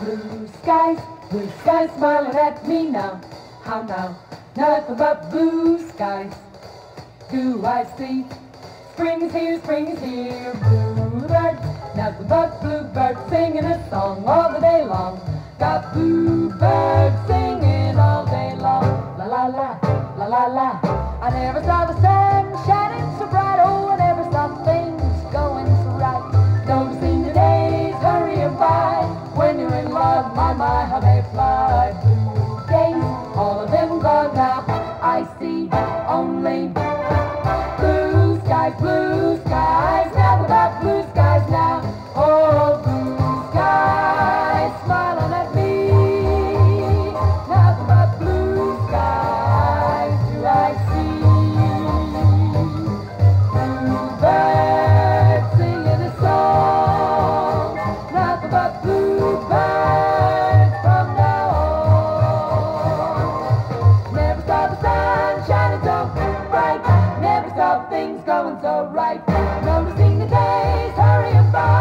Blue skies, blue skies smiling at me now. How now? Nothing but blue skies. Do I see? Spring is here, spring is here. Bluebird, nothing but bluebird singing a song all the day long. Got bluebird singing all day long. La la la, la la la. I never saw days, all of them gone now. I see. Only so and so right. Noticing the days, hurry and by.